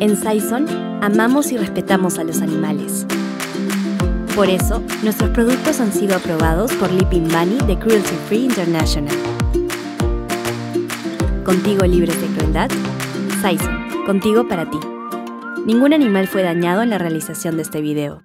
En Saison, amamos y respetamos a los animales. Por eso, nuestros productos han sido aprobados por Leaping Bunny de Cruelty Free International. Contigo libres de crueldad, Saison, contigo para ti. Ningún animal fue dañado en la realización de este video.